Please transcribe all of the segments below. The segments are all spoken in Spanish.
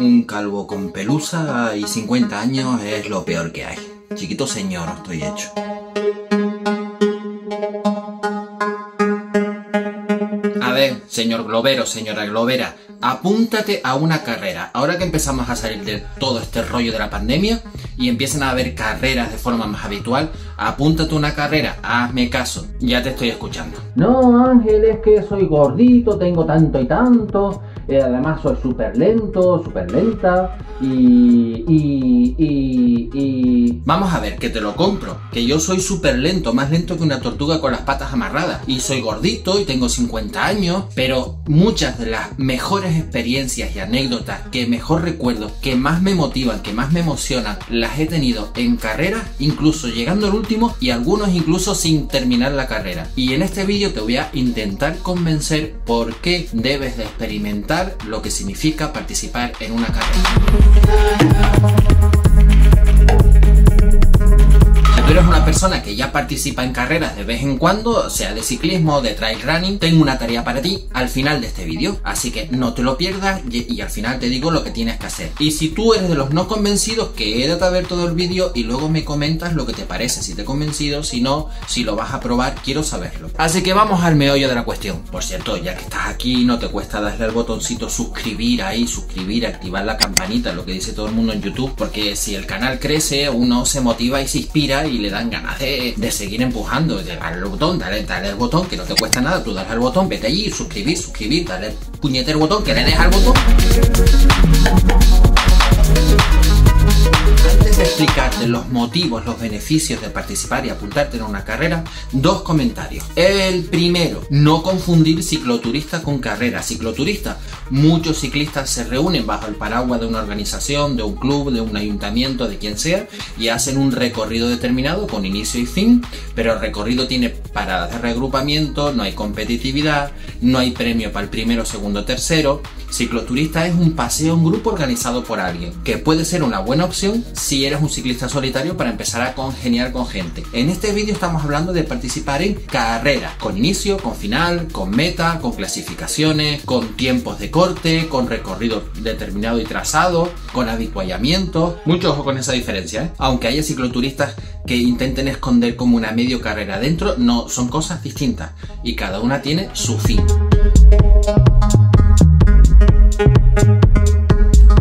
Un calvo con pelusa y 50 años es lo peor que hay. Chiquito señor, estoy hecho. A ver, señor Globero, señora Globera, apúntate a una carrera. Ahora que empezamos a salir de todo este rollo de la pandemia y empiezan a haber carreras de forma más habitual, apúntate a una carrera, hazme caso, ya te estoy escuchando. No, Ángel, es que soy gordito, tengo tanto y tanto, además soy súper lento, súper lenta y, y, y, y... Vamos a ver, que te lo compro, que yo soy súper lento, más lento que una tortuga con las patas amarradas, y soy gordito y tengo 50 años, pero muchas de las mejores experiencias y anécdotas que mejor recuerdo, que más me motivan, que más me emocionan, las he tenido en carrera, incluso llegando al último y algunos incluso sin terminar la carrera. Y en este vídeo te voy a intentar convencer por qué debes de experimentar lo que significa participar en una carrera. Persona que ya participa en carreras de vez en cuando, sea de ciclismo, de trail running, tengo una tarea para ti al final de este vídeo. Así que no te lo pierdas y, al final te digo lo que tienes que hacer. Y si tú eres de los no convencidos, quédate a ver todo el vídeo y luego me comentas lo que te parece, si te he convencido, si no, si lo vas a probar, quiero saberlo. Así que vamos al meollo de la cuestión. Por cierto, ya que estás aquí, no te cuesta darle al botoncito suscribir ahí, suscribir, activar la campanita, lo que dice todo el mundo en YouTube, porque si el canal crece, uno se motiva y se inspira y le dan ganas de, seguir empujando, de al botón, dale, dale al botón, que no te cuesta nada, tú das al botón, vete allí, suscribir, suscribir, dale puñetero botón, que le des al botón explicarte los motivos, los beneficios de participar y apuntarte en una carrera, dos comentarios. El primero, no confundir cicloturista con carrera. Cicloturista, muchos ciclistas se reúnen bajo el paraguas de una organización, de un club, de un ayuntamiento, de quien sea, y hacen un recorrido determinado con inicio y fin, pero el recorrido tiene paradas de reagrupamiento, no hay competitividad, no hay premio para el primero, segundo, tercero. Cicloturista es un paseo en grupo organizado por alguien, que puede ser una buena opción si eres un ciclista solitario para empezar a congeniar con gente. En este vídeo estamos hablando de participar en carreras, con inicio, con final, con meta, con clasificaciones, con tiempos de corte, con recorrido determinado y trazado, con habituallamiento. Mucho ojo con esa diferencia, ¿eh? aunque haya cicloturistas que intenten esconder como una medio carrera dentro, no, son cosas distintas y cada una tiene su fin.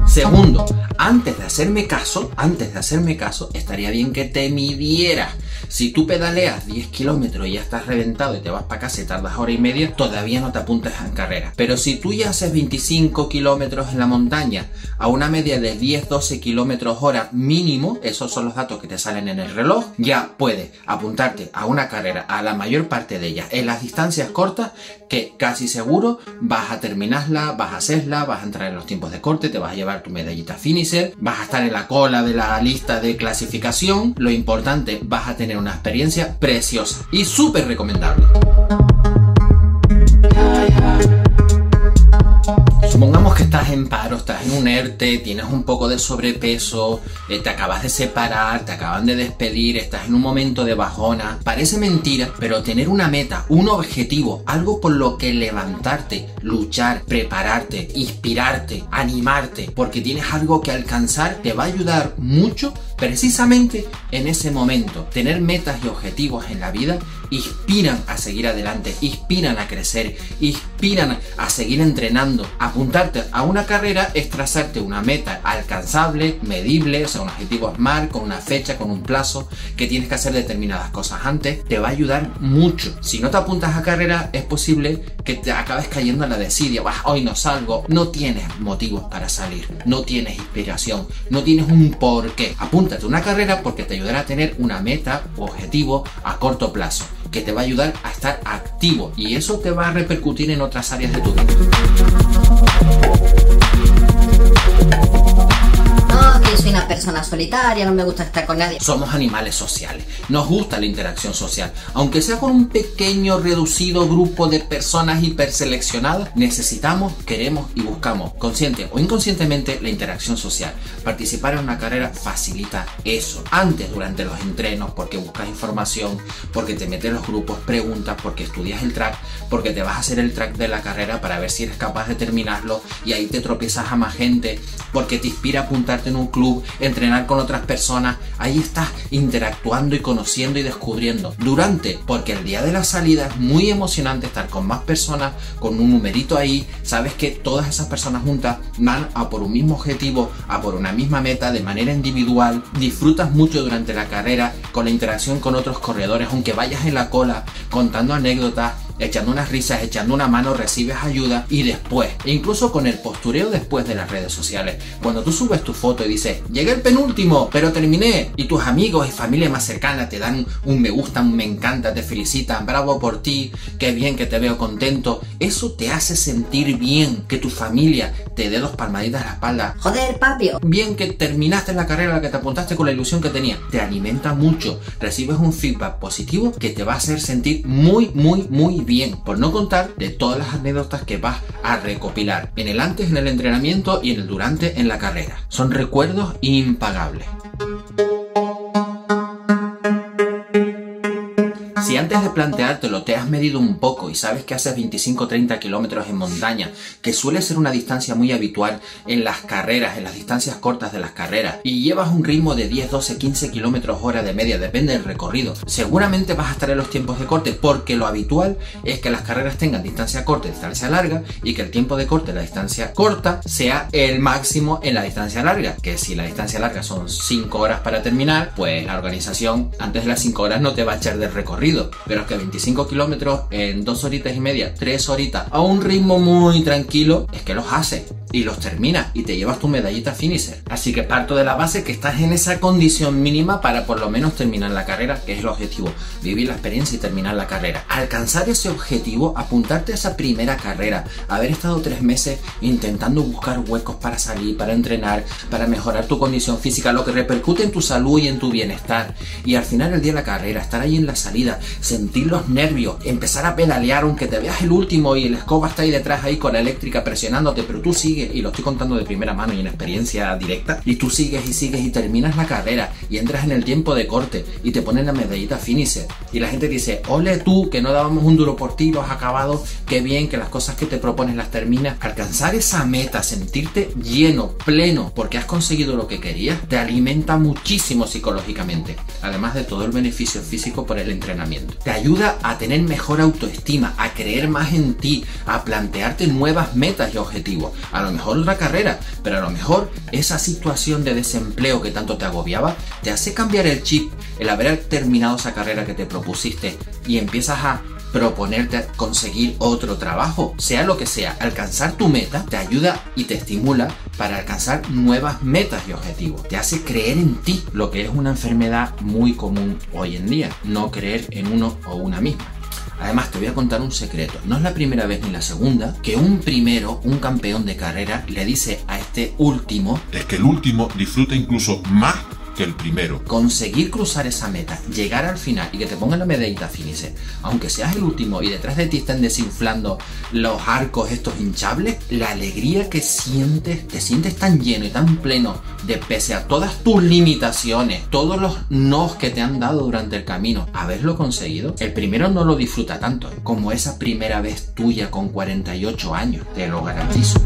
Segundo, antes de hacerme caso, antes de hacerme caso, estaría bien que te midieras. Si tú pedaleas 10 kilómetros y ya estás reventado y te vas para casa y tardas hora y media, todavía no te apuntas en carrera. Pero si tú ya haces 25 kilómetros en la montaña a una media de 10-12 kilómetros hora mínimo, esos son los datos que te salen en el reloj, ya puedes apuntarte a una carrera, a la mayor parte de ellas, en las distancias cortas, que casi seguro vas a terminarla, vas a hacerla, vas a entrar en los tiempos de corte, te vas a llevar tu medallita finisher, vas a estar en la cola de la lista de clasificación, lo importante, vas a tener una experiencia preciosa y súper recomendable. Supongamos que estás en paro, estás en un ERTE, tienes un poco de sobrepeso, eh, te acabas de separar, te acaban de despedir, estás en un momento de bajona. Parece mentira, pero tener una meta, un objetivo, algo por lo que levantarte, luchar, prepararte, inspirarte, animarte, porque tienes algo que alcanzar, te va a ayudar mucho precisamente en ese momento. Tener metas y objetivos en la vida inspiran a seguir adelante, inspiran a crecer, inspiran a seguir entrenando, apuntarte a una carrera es trazarte una meta alcanzable, medible, o sea, un objetivo SMART, con una fecha, con un plazo, que tienes que hacer determinadas cosas antes, te va a ayudar mucho. Si no te apuntas a carrera, es posible que te acabes cayendo en la desidia, vas, hoy no salgo, no tienes motivos para salir, no tienes inspiración, no tienes un porqué. Apúntate una carrera porque te ayudará a tener una meta o objetivo a corto plazo que te va a ayudar a estar activo y eso te va a repercutir en otras áreas de tu vida. Que soy una persona solitaria, no me gusta estar con nadie. Somos animales sociales, nos gusta la interacción social. Aunque sea con un pequeño reducido grupo de personas hiperseleccionadas, necesitamos, queremos y buscamos, consciente o inconscientemente, la interacción social. Participar en una carrera facilita eso. Antes, durante los entrenos, porque buscas información, porque te metes en los grupos, preguntas, porque estudias el track, porque te vas a hacer el track de la carrera para ver si eres capaz de terminarlo y ahí te tropiezas a más gente, porque te inspira a apuntarte en un club, entrenar con otras personas, ahí estás interactuando y conociendo y descubriendo. Durante, porque el día de la salida es muy emocionante estar con más personas, con un numerito ahí, sabes que todas esas personas juntas van a por un mismo objetivo, a por una misma meta de manera individual, disfrutas mucho durante la carrera con la interacción con otros corredores, aunque vayas en la cola contando anécdotas, echando unas risas, echando una mano, recibes ayuda y después, e incluso con el postureo después de las redes sociales, cuando tú subes tu foto y dices, llegué el penúltimo, pero terminé, y tus amigos y familia más cercana te dan un me gusta, un me encanta, te felicitan, bravo por ti, qué bien que te veo contento, eso te hace sentir bien, que tu familia te dé dos palmaditas a la espalda. Joder, papio. Bien que terminaste la carrera a la que te apuntaste con la ilusión que tenía, te alimenta mucho, recibes un feedback positivo que te va a hacer sentir muy, muy, muy bien, por no contar de todas las anécdotas que vas a recopilar en el antes, en el entrenamiento y en el durante en la carrera. Son recuerdos impagables. Antes de planteártelo te has medido un poco y sabes que haces 25-30 kilómetros en montaña, que suele ser una distancia muy habitual en las carreras, en las distancias cortas de las carreras, y llevas un ritmo de 10, 12, 15 kilómetros hora de media, depende del recorrido, seguramente vas a estar en los tiempos de corte, porque lo habitual es que las carreras tengan distancia corta y distancia larga, y que el tiempo de corte la distancia corta sea el máximo en la distancia larga, que si la distancia larga son 5 horas para terminar, pues la organización antes de las 5 horas no te va a echar del recorrido pero es que 25 kilómetros en 2 horitas y media, 3 horitas, a un ritmo muy tranquilo, es que los haces y los terminas y te llevas tu medallita finisher. Así que parto de la base que estás en esa condición mínima para por lo menos terminar la carrera, que es el objetivo, vivir la experiencia y terminar la carrera. Alcanzar ese objetivo, apuntarte a esa primera carrera, haber estado tres meses intentando buscar huecos para salir, para entrenar, para mejorar tu condición física, lo que repercute en tu salud y en tu bienestar. Y al final el día de la carrera, estar ahí en la salida, sentir los nervios, empezar a pedalear aunque te veas el último y el escoba está ahí detrás ahí con la eléctrica presionándote, pero tú sigues y lo estoy contando de primera mano y en experiencia directa, y tú sigues y sigues y terminas la carrera y entras en el tiempo de corte y te ponen la medallita finisher y la gente dice, ole tú que no dábamos un duro por ti, lo has acabado, qué bien que las cosas que te propones las terminas, alcanzar esa meta, sentirte lleno, pleno, porque has conseguido lo que querías, te alimenta muchísimo psicológicamente, además de todo el beneficio físico por el entrenamiento. Te ayuda a tener mejor autoestima, a creer más en ti, a plantearte nuevas metas y objetivos. Lo mejor otra carrera, pero a lo mejor esa situación de desempleo que tanto te agobiaba te hace cambiar el chip, el haber terminado esa carrera que te propusiste y empiezas a proponerte conseguir otro trabajo, sea lo que sea, alcanzar tu meta te ayuda y te estimula para alcanzar nuevas metas y objetivos. Te hace creer en ti, lo que es una enfermedad muy común hoy en día, no creer en uno o una misma. Además, te voy a contar un secreto. No es la primera vez ni la segunda que un primero, un campeón de carrera, le dice a este último... Es que el último disfruta incluso más que el primero. Conseguir cruzar esa meta, llegar al final y que te pongan la medallita finisher, aunque seas el último y detrás de ti estén desinflando los arcos estos hinchables, la alegría que sientes, te sientes tan lleno y tan pleno de pese a todas tus limitaciones, todos los nos que te han dado durante el camino, haberlo conseguido, el primero no lo disfruta tanto como esa primera vez tuya con 48 años, te lo garantizo.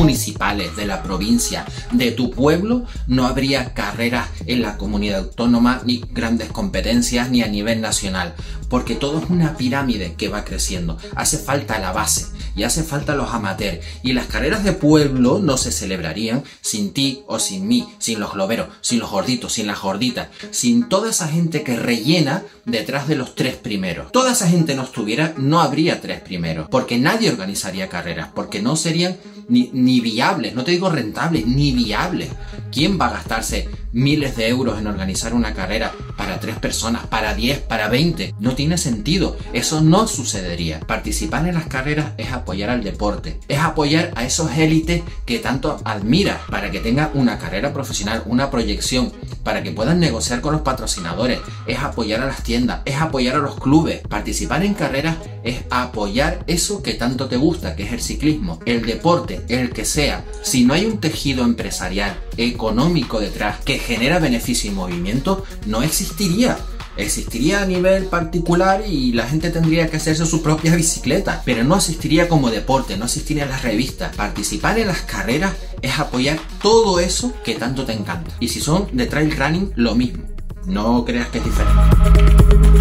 Municipales de la provincia, de tu pueblo, no habría carreras en la comunidad autónoma, ni grandes competencias, ni a nivel nacional, porque todo es una pirámide que va creciendo. Hace falta la base y hace falta los amateurs. Y las carreras de pueblo no se celebrarían sin ti o sin mí, sin los globeros, sin los gorditos, sin las gorditas, sin toda esa gente que rellena detrás de los tres primeros. Toda esa gente no estuviera, no habría tres primeros, porque nadie organizaría carreras, porque no serían ni, ni viables, no te digo rentables, ni viables. ¿Quién va a gastarse miles de euros en organizar una carrera para tres personas, para diez, para veinte? No tiene sentido, eso no sucedería. Participar en las carreras es apoyar al deporte, es apoyar a esos élites que tanto admiras para que tengan una carrera profesional, una proyección, para que puedan negociar con los patrocinadores, es apoyar a las tiendas, es apoyar a los clubes. Participar en carreras es apoyar eso que tanto te gusta, que es el ciclismo, el deporte, el que sea. Si no hay un tejido empresarial, económico detrás que genera beneficio y movimiento, no existiría existiría a nivel particular y la gente tendría que hacerse su propia bicicleta, pero no asistiría como deporte, no asistiría a las revistas. Participar en las carreras es apoyar todo eso que tanto te encanta. Y si son de trail running, lo mismo. No creas que es diferente.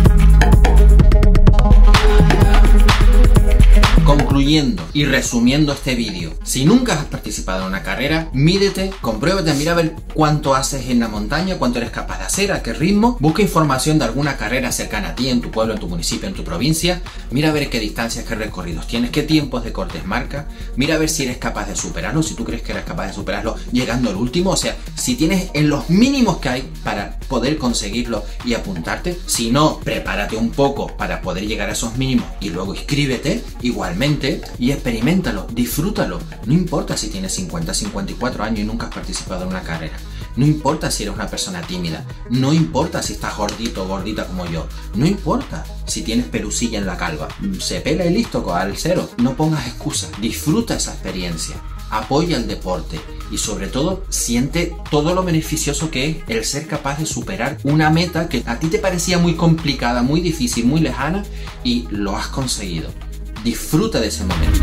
Concluyendo y resumiendo este vídeo, si nunca has participado en una carrera, mídete, compruébate, mira a ver cuánto haces en la montaña, cuánto eres capaz de hacer, a qué ritmo, busca información de alguna carrera cercana a ti, en tu pueblo, en tu municipio, en tu provincia, mira a ver qué distancias, qué recorridos tienes, qué tiempos de cortes marca, mira a ver si eres capaz de superarlo, si tú crees que eres capaz de superarlo llegando al último, o sea, si tienes en los mínimos que hay para poder conseguirlo y apuntarte, si no, prepárate un poco para poder llegar a esos mínimos y luego inscríbete, igualmente y experimentalo, disfrútalo. No importa si tienes 50, 54 años y nunca has participado en una carrera. No importa si eres una persona tímida. No importa si estás gordito o gordita como yo. No importa si tienes pelusilla en la calva. Se pela y listo al cero. No pongas excusas. Disfruta esa experiencia. Apoya el deporte y sobre todo siente todo lo beneficioso que es el ser capaz de superar una meta que a ti te parecía muy complicada, muy difícil, muy lejana y lo has conseguido. Disfruta de ese momento.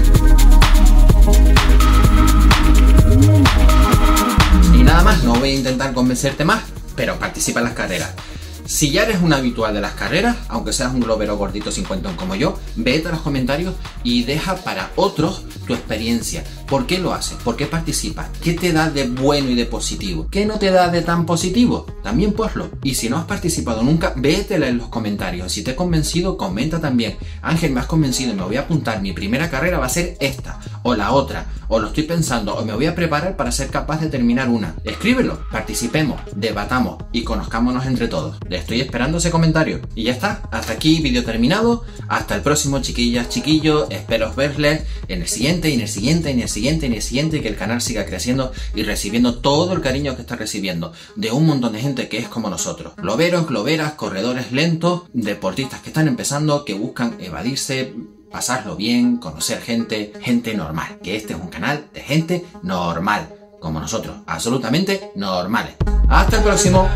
Y nada más, no voy a intentar convencerte más, pero participa en las carreras. Si ya eres un habitual de las carreras, aunque seas un globero gordito 50 como yo, vete a los comentarios y deja para otros tu experiencia. ¿Por qué lo haces? ¿Por qué participas? ¿Qué te da de bueno y de positivo? ¿Qué no te da de tan positivo? También poslo. Y si no has participado nunca, vétela en los comentarios. Si te he convencido, comenta también. Ángel, me has convencido y me voy a apuntar. Mi primera carrera va a ser esta o la otra. O lo estoy pensando o me voy a preparar para ser capaz de terminar una. Escríbelo, participemos, debatamos y conozcámonos entre todos. Le estoy esperando ese comentario. Y ya está. Hasta aquí, vídeo terminado. Hasta el próximo, chiquillas, chiquillos. Espero verles en el siguiente, y en el siguiente, y en el siguiente, y en el siguiente, y que el canal siga creciendo y recibiendo todo el cariño que está recibiendo de un montón de gente que es como nosotros. Globeros, globeras, corredores lentos, deportistas que están empezando, que buscan evadirse, pasarlo bien, conocer gente, gente normal. Que este es un canal de gente normal, como nosotros, absolutamente normales. Hasta el próximo.